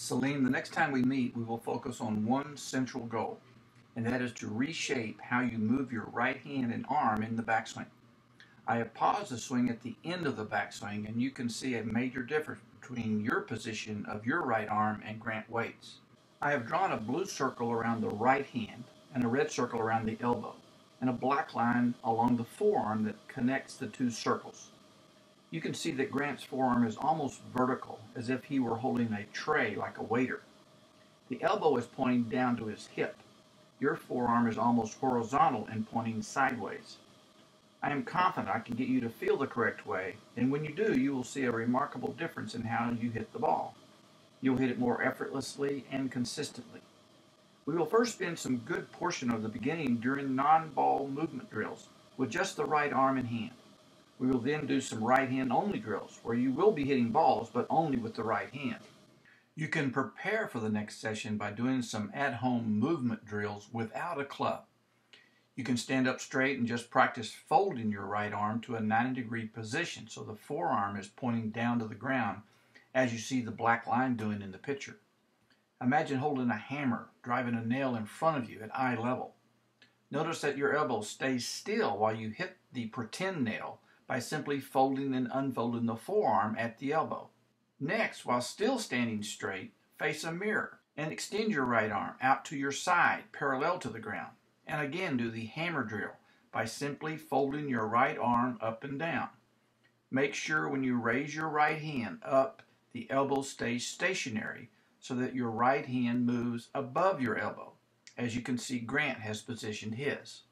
Salim, the next time we meet, we will focus on one central goal, and that is to reshape how you move your right hand and arm in the backswing. I have paused the swing at the end of the backswing, and you can see a major difference between your position of your right arm and Grant Waite's. I have drawn a blue circle around the right hand and a red circle around the elbow, and a black line along the forearm that connects the two circles. You can see that Grant's forearm is almost vertical, as if he were holding a tray like a waiter. The elbow is pointing down to his hip. Your forearm is almost horizontal and pointing sideways. I am confident I can get you to feel the correct way, and when you do, you will see a remarkable difference in how you hit the ball. You'll hit it more effortlessly and consistently. We will first spend some good portion of the beginning during non-ball movement drills with just the right arm and hand. We will then do some right hand only drills where you will be hitting balls but only with the right hand. You can prepare for the next session by doing some at home movement drills without a club. You can stand up straight and just practice folding your right arm to a 90 degree position so the forearm is pointing down to the ground as you see the black line doing in the picture. Imagine holding a hammer driving a nail in front of you at eye level. Notice that your elbow stays still while you hit the pretend nail by simply folding and unfolding the forearm at the elbow. Next, while still standing straight, face a mirror and extend your right arm out to your side parallel to the ground. And again, do the hammer drill by simply folding your right arm up and down. Make sure when you raise your right hand up, the elbow stays stationary so that your right hand moves above your elbow. As you can see, Grant has positioned his.